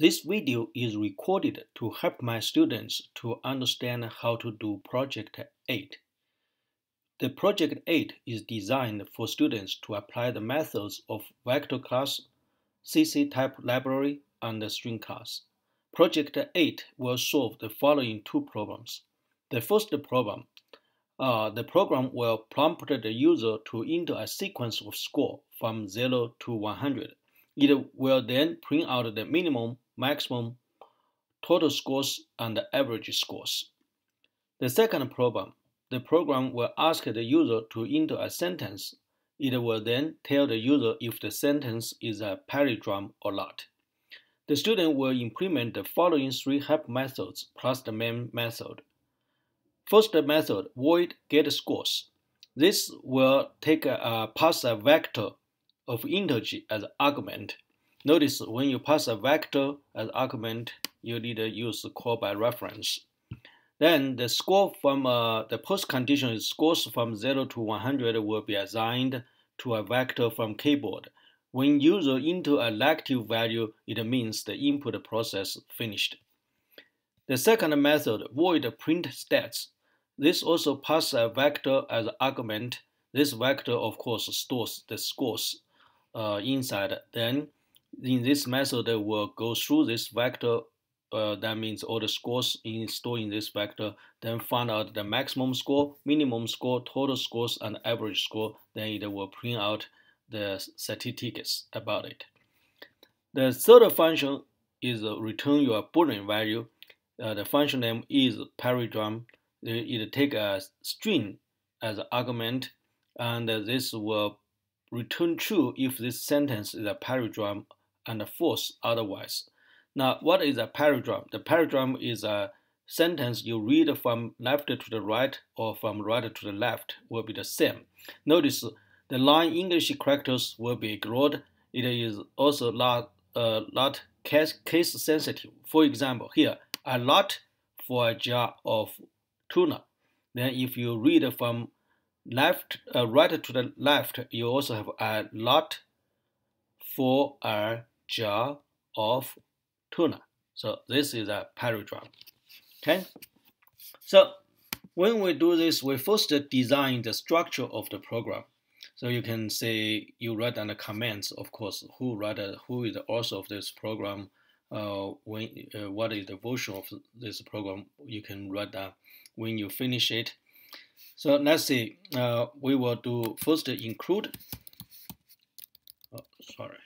This video is recorded to help my students to understand how to do Project 8. The Project 8 is designed for students to apply the methods of vector class, cctype library, and the string class. Project 8 will solve the following two problems. The first problem, uh, the program will prompt the user to enter a sequence of score from 0 to 100. It will then print out the minimum maximum, total scores, and average scores. The second problem, the program will ask the user to enter a sentence. It will then tell the user if the sentence is a palindrome or not. The student will implement the following three help methods plus the main method. First method, void get scores. This will take a, a pass a vector of integer as argument Notice when you pass a vector as argument, you need to use call by reference. Then the score from uh, the post condition scores from 0 to 100 will be assigned to a vector from keyboard. When user enter a negative value, it means the input process finished. The second method, void print stats. This also passes a vector as argument. This vector, of course, stores the scores uh, inside. Then in this method, we'll go through this vector. Uh, that means all the scores in stored in this vector. Then find out the maximum score, minimum score, total scores, and average score. Then it will print out the statistics about it. The third function is return your Boolean value. Uh, the function name is palindrome. It take a string as an argument, and this will return true if this sentence is a palindrome and false otherwise. Now, what is a palindrome? The palindrome is a sentence you read from left to the right or from right to the left will be the same. Notice the line English characters will be ignored. It is also not, uh, not case, case sensitive. For example, here, a lot for a jar of tuna. Then if you read from left, uh, right to the left, you also have a lot for a jar of tuna. So this is a palindrome. Okay. So when we do this, we first design the structure of the program. So you can say you write down the commands, of course, who write, who is the author of this program, uh, when, uh, what is the version of this program, you can write down when you finish it. So let's see, uh, we will do first include, oh, sorry,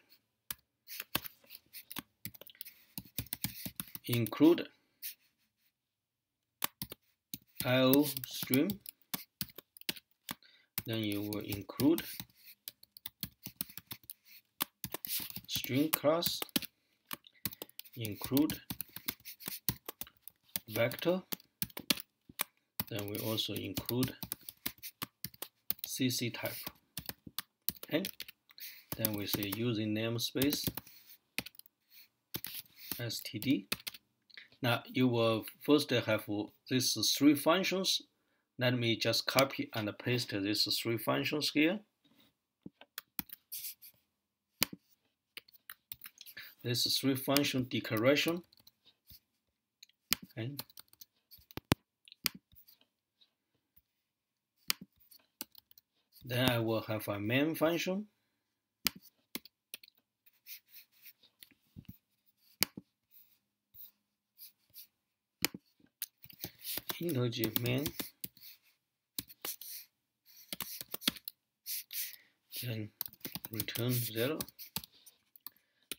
include IO stream then you will include string class include vector then we also include cctype. Okay? Then we say using namespace std now you will first have these three functions. Let me just copy and paste these three functions here. This three function declaration. Okay. Then I will have a main function. Integer main then return 0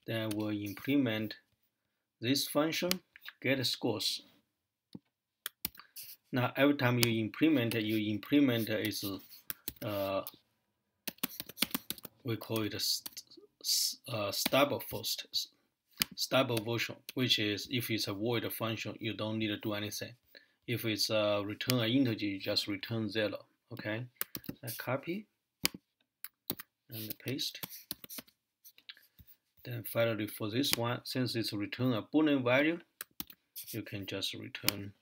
then we'll implement this function get scores. Now every time you implement you implement is uh, we call it a uh, stable first stable version which is if it's a void function you don't need to do anything if it's a return an integer, you just return zero. Okay, I copy and paste. Then finally for this one, since it's return a boolean value, you can just return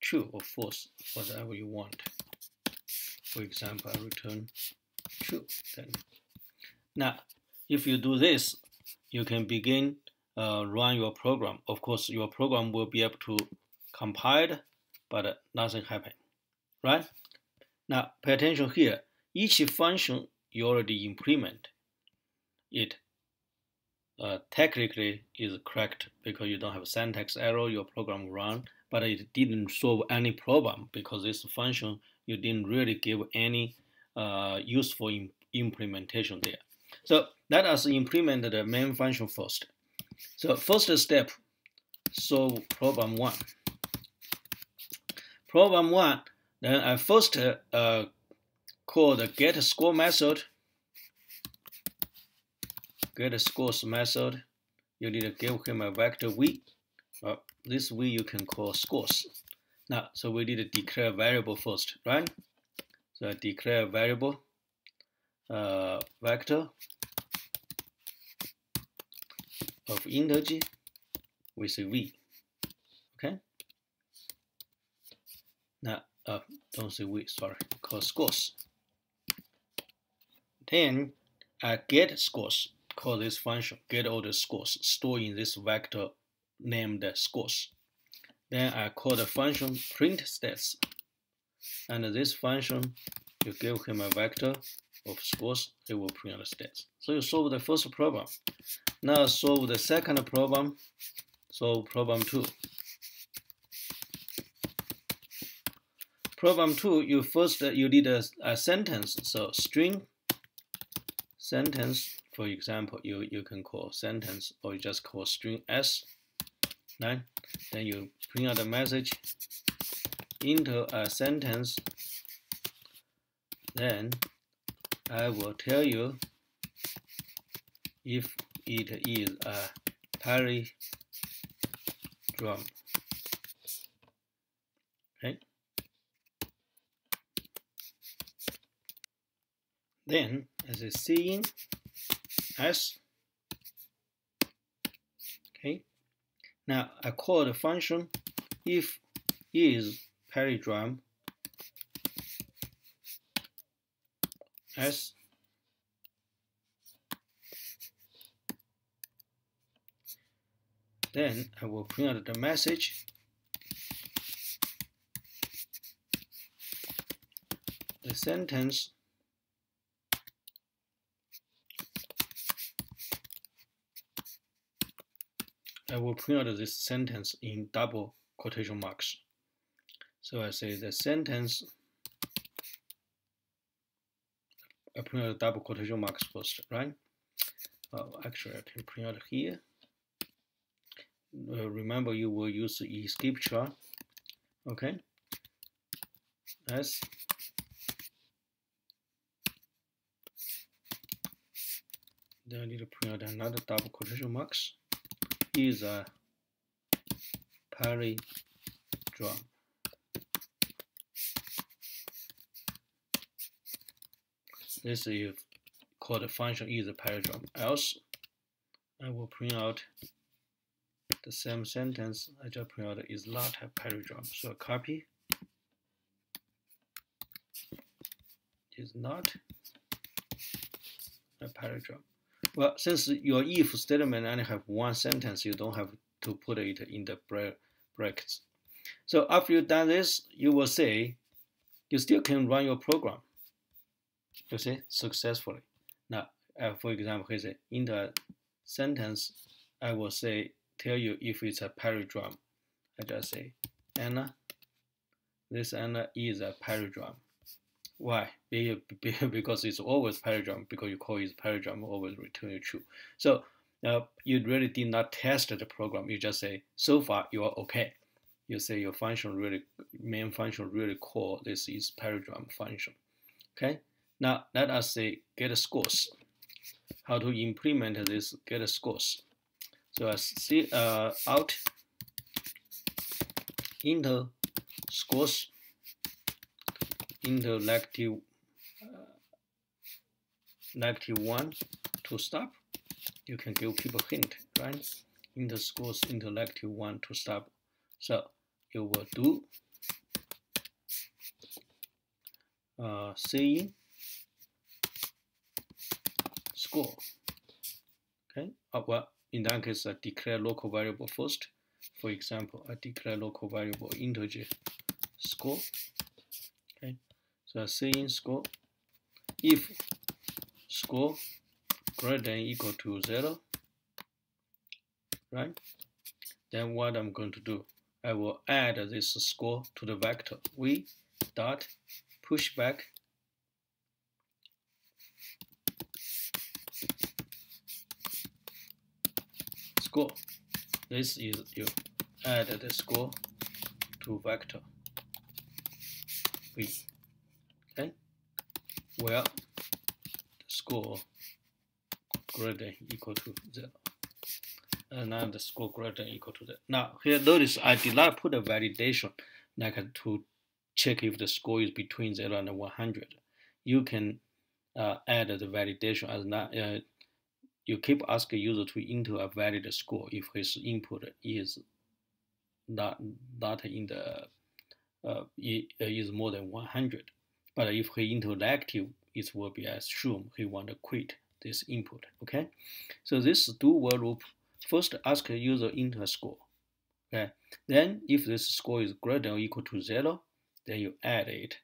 true or false, whatever you want. For example, I return true. Then now, if you do this, you can begin uh, run your program. Of course, your program will be able to compile, but nothing happened, right? Now, pay attention here. Each function you already implement, it uh, technically is correct because you don't have a syntax error, your program run, but it didn't solve any problem because this function, you didn't really give any uh, useful implementation there. So let us implement the main function first. So first step, solve problem one. Problem one, then I first uh, call the get score method. Get scores method, you need to give him a vector v. Well, this v you can call scores. Now, so we need to declare variable first, right? So I declare a variable uh, vector of integer with v. Okay. Now, uh, don't say we, sorry, call scores. Then I get scores, call this function, get all the scores, store in this vector named scores. Then I call the function print stats. And this function, you give him a vector of scores, it will print the stats. So you solve the first problem. Now solve the second problem. Solve problem two. Problem two, you first uh, you need a, a sentence. So string sentence, for example, you, you can call sentence or you just call string s. Right? Then you print out a message into a sentence. Then I will tell you if it is a palindrome. Okay. Then, as a cin s. Okay. Now I call the function if is palindrome s Then I will print out the message. The sentence I will print out this sentence in double quotation marks. So I say the sentence, I print out double quotation marks first, right? Oh, actually, I can print out here uh, remember you will use escape char okay S then I need to print out another double quotation marks is a drum. this is called a function is a drum. else I will print out the same sentence I just printed out is not a palindrome. So copy is not a palindrome. Well, since your if statement only have one sentence, you don't have to put it in the brackets. So after you've done this, you will say you still can run your program. You see successfully. Now, uh, for example, here say in the sentence, I will say tell you if it's a palindrome. I just say Anna. This Anna is a palindrome. Why? Because it's always palindrome. Because you call it palindrome, always return true. So uh, you really did not test the program. You just say so far you are okay. You say your function really main function really call this is palindrome function. Okay. Now let us say get a scores. How to implement this get a scores. So I see uh, out into scores into uh, negative one to stop. You can give people hint, right? Into scores into negative one to stop. So you will do uh, cin score. Okay, uh, well in that case, I declare local variable first. For example, I declare local variable integer score. Okay, cin score if score greater than equal to zero, right? Then what I'm going to do, I will add this score to the vector v dot push back score. This is you add the score to vector v. Where the score greater than equal to zero. And now the score greater than equal to 0. Now here notice I did not put a validation like to check if the score is between 0 and 100. You can uh, add the validation as not, uh, you keep asking user to enter a valid score if his input is not, not in the uh, is more than 100. But if he enter negative, it will be assumed he want to quit this input. Okay, so this do while loop first ask user enter score. Okay, then if this score is greater than or equal to zero, then you add it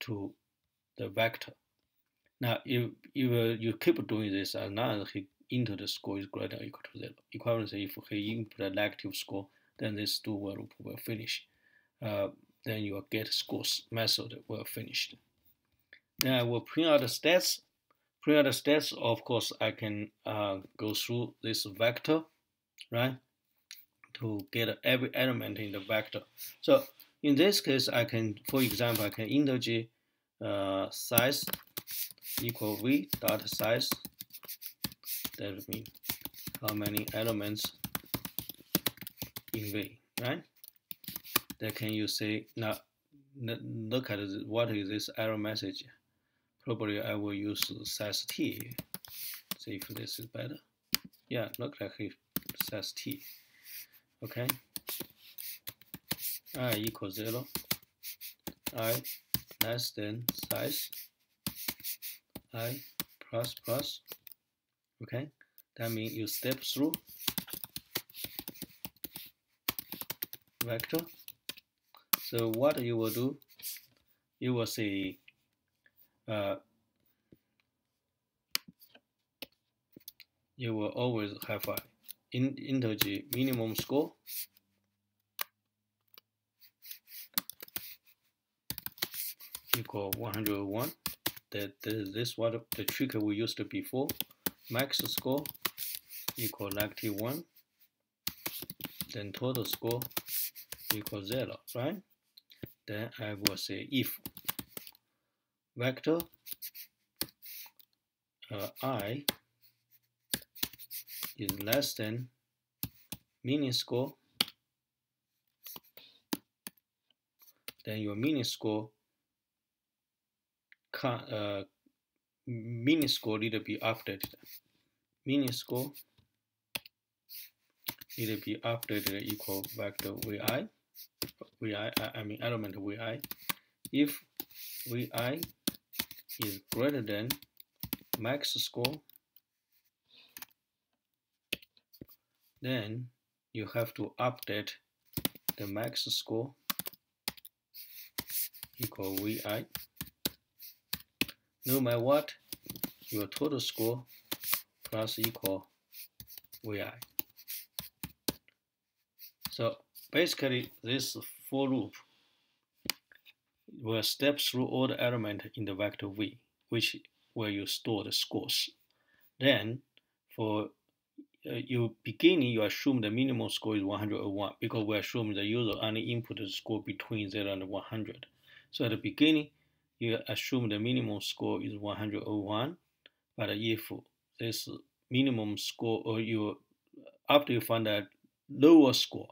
to the vector. Now, if, if you keep doing this as long as he enter the score is greater than or equal to zero, equivalently, if he input a negative score, then this do while loop will finish. Uh, then your get scores method will finish. Then I will print out the stats. Print out the stats, of course, I can uh, go through this vector, right, to get every element in the vector. So in this case, I can, for example, I can integer uh, size equal v dot size. That means how many elements in v, right? Then can you say now? Look at this, what is this error message. Probably I will use size t. See if this is better. Yeah, look like it says t. Okay i equals 0, i less than size, i plus plus, okay? That means you step through vector. So what you will do, you will say uh, you will always have an in integer minimum score equal 101. That this what the trick we used before. Max score equal negative 1. Then total score equal 0, right? Then I will say if vector uh, i is less than mini score, then your mini score uh, mini score need to be updated. Mini score need to be updated equal vector vi, vi I mean element vi. If vi is greater than max score, then you have to update the max score equal vi no matter what, your total score plus equal VI. So basically this for loop will step through all the elements in the vector V, which where you store the scores. Then for uh, you beginning, you assume the minimum score is 101 because we assume the user only input the score between 0 and 100. So at the beginning, you assume the minimum score is 101, but if this minimum score or you after you find a lower score,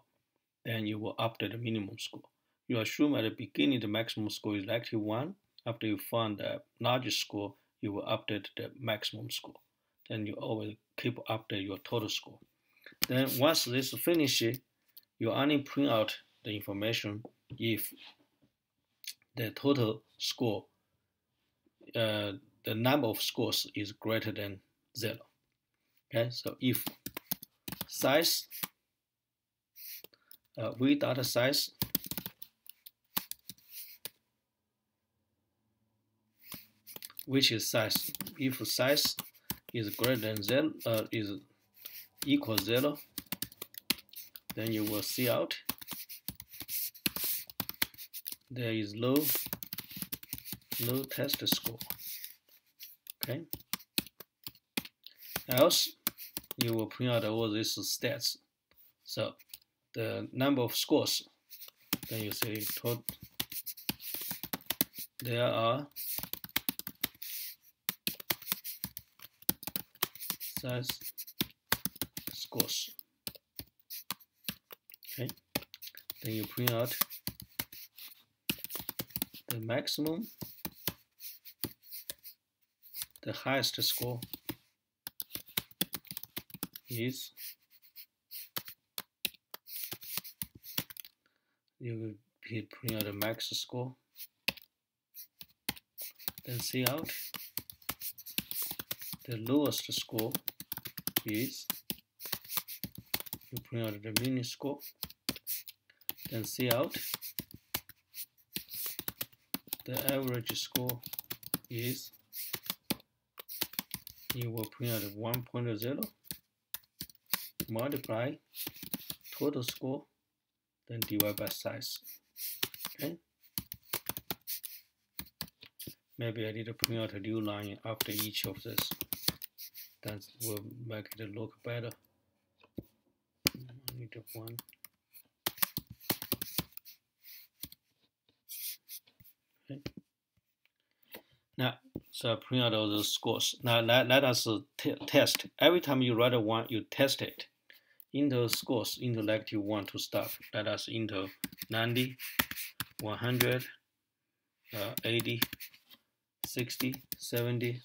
then you will update the minimum score. You assume at the beginning the maximum score is actually 1. After you find the largest score, you will update the maximum score. Then you always keep update your total score. Then once this finishes, you only print out the information if the total score, uh, the number of scores is greater than zero. Okay, so if size uh, v size. Which is size? If size is greater than zero uh, is equal zero then you will cout. There is low low test score. Okay. Else you will print out all these stats. So the number of scores then you say total there are size scores. Okay. Then you print out the maximum the highest score is you will print out the max score? Then cout the lowest score is. You print out the mini score. Then cout the average score is. You will print out 1.0 multiply total score then divide by size. Okay. Maybe I need to print out a new line after each of this. That will make it look better. I need one. Now so print out all those scores. Now let, let us uh, test. Every time you write a one you test it into scores into lecture 1 to start. Let us into 90, 100, uh, 80, 60, 70,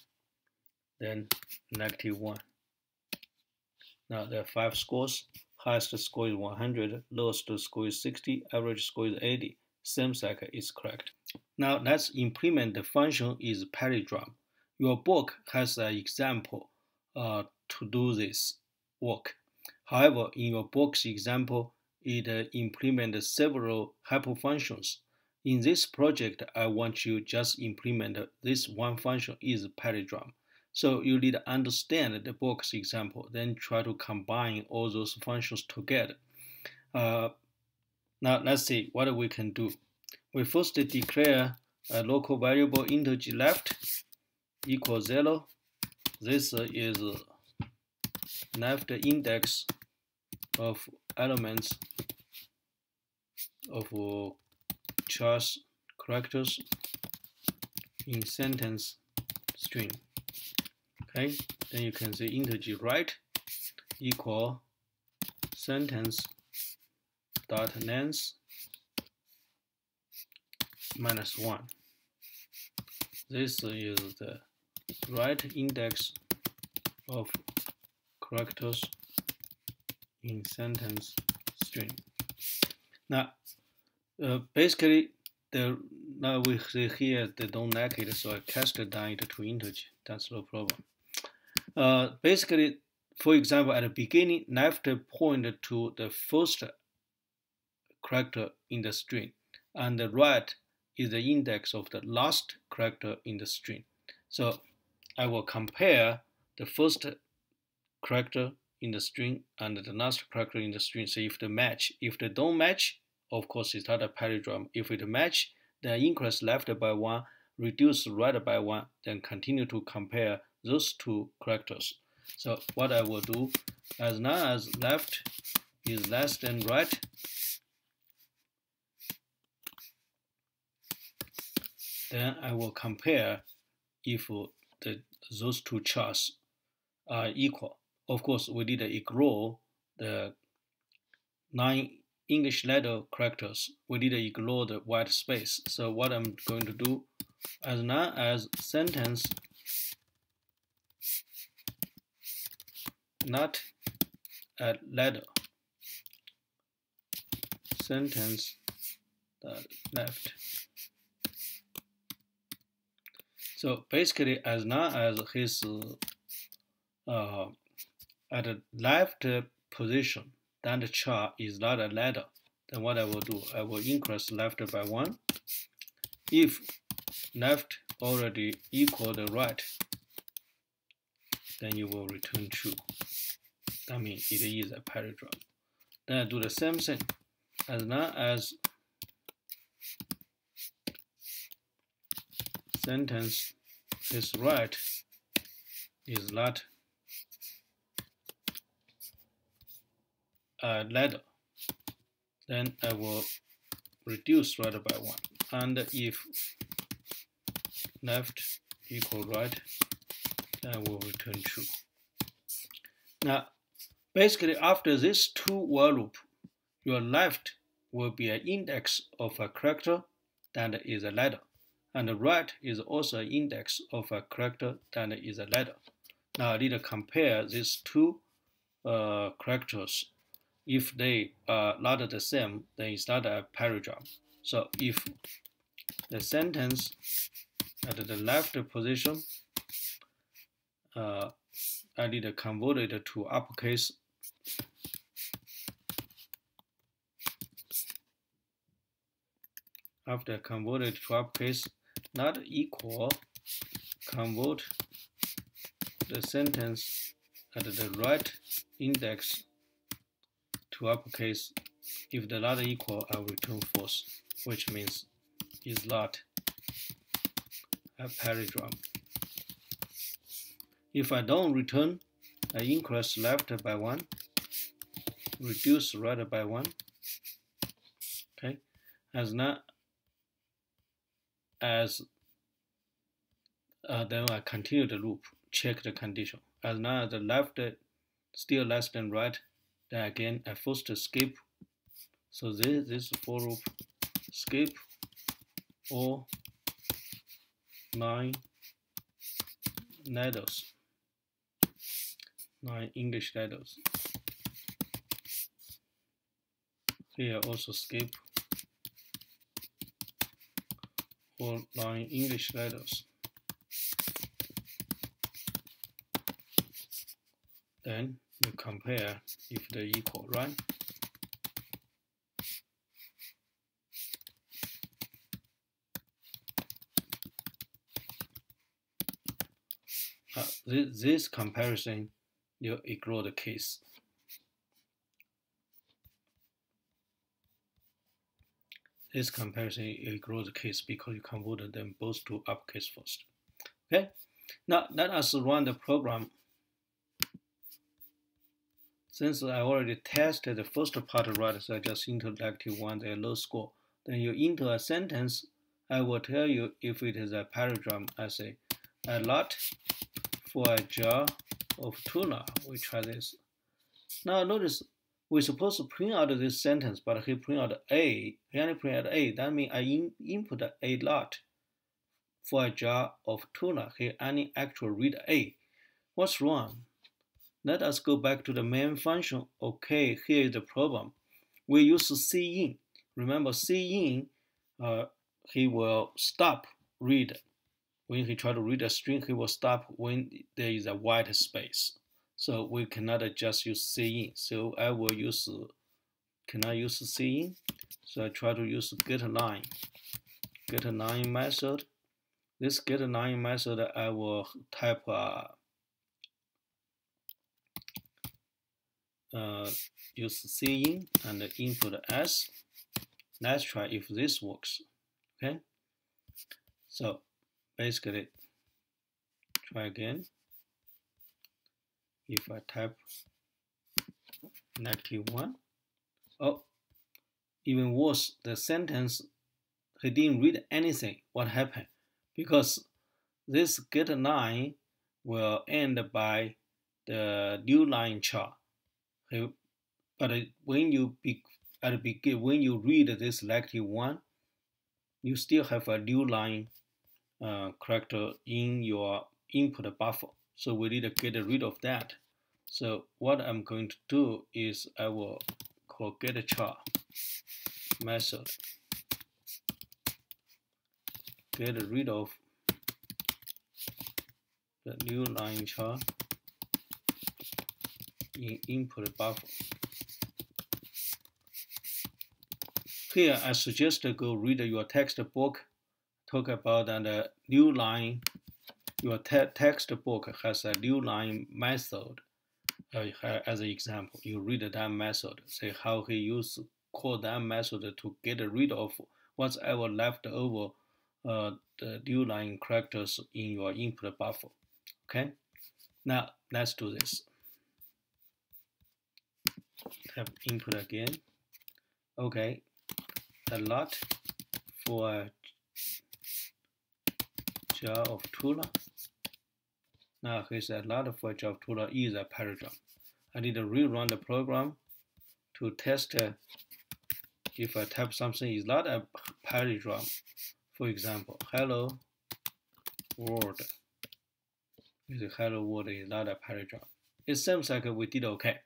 then negative 1. Now there are five scores. Highest score is 100, lowest score is 60, average score is 80. Same cycle is correct. Now let's implement the function is palindrome. Your book has an example uh, to do this work. However, in your box example, it uh, implements several hyperfunctions. In this project, I want you just implement this one function is palindrome. So you need to understand the box example, then try to combine all those functions together. Uh, now let's see what we can do. We first declare a local variable integer left equals zero. This is left index of elements of charge characters in sentence string. Okay, then you can say integer right equal sentence dot length minus one. This is the right index of characters in sentence string. Now, uh, basically, the now we see here they don't like it, so I cast it down it to integer. That's no problem. Uh, basically, for example, at the beginning, left point to the first character in the string, and the right is the index of the last character in the string. So I will compare the first character in the string and the last character in the string. So if they match, if they don't match, of course it's not a palindrome. If it match, then increase left by one, reduce right by one, then continue to compare those two characters. So what I will do, as long as left is less than right, then I will compare if the, those two charts are equal. Of course, we did ignore the nine English letter characters. We did ignore the white space. So what I'm going to do, as long as sentence not a letter, sentence the left. So basically, as long as his uh, at the left position, then the char is not a ladder, then what I will do, I will increase left by 1. If left already equal the right, then you will return true. That means it is a paragraph. Then I do the same thing. As long as sentence is right is not a ladder, then I will reduce right by 1. And if left equal right, then I will return true. Now, basically after this two while loop, your left will be an index of a character that is a ladder, and the right is also an index of a character that is a ladder. Now I need to compare these two uh, characters. If they are not the same, then it's not a paragraph. So if the sentence at the left position, uh, I need to convert it to uppercase after converted to uppercase not equal convert the sentence at the right index to uppercase. If the not equal I return false which means is not a paragraph. If I don't return I increase left by 1 reduce right by 1 okay as not as uh, then I continue the loop, check the condition. As now the left still less than right, again I first skip. So this, this for loop skip all nine letters, nine English letters. Here also skip for nine English letters. Then you compare if they're equal, right? Uh, this, this comparison, you ignore the case. This comparison ignores the case because you converted them both to uppercase first. Okay, now let us run the program. Since I already tested the first part right, so I just enter one, the low score. Then you enter a sentence, I will tell you if it is a. I say, a lot for a jar of tuna. We try this. Now notice we're supposed to print out this sentence, but he print out A. He only print out A. That means I in, input a lot for a jar of tuna. He only actually read A. What's wrong? Let us go back to the main function. Okay, here is the problem. We use cin. Remember cin, uh, he will stop read. When he try to read a string, he will stop when there is a white space. So we cannot just use cin. So I will use, can I use cin? So I try to use get line, get line method. This get line method, I will type uh, uh, use cin and input s. Let's try if this works. Okay. So basically, try again if I type negative 1 oh even worse the sentence he didn't read anything what happened because this get line will end by the new line char but when you be, at begin when you read this selective one you still have a new line uh, character in your input buffer so we need to get rid of that. So what I'm going to do is I will call get char method. Get rid of the new line char in input buffer. Here, I suggest to go read your textbook, talk about the new line. Your te textbook has a new line method uh, as an example. You read that method, say how he used call that method to get rid of whatever left over uh, the new line characters in your input buffer. Okay, now let's do this. Have input again. Okay, a lot for jar of Tula. Now here's a lot for jar of Tula is a paragraph. I need to rerun the program to test uh, if I type something is not a paragraph. For example, hello world. This hello world is not a paragraph. It seems like we did okay.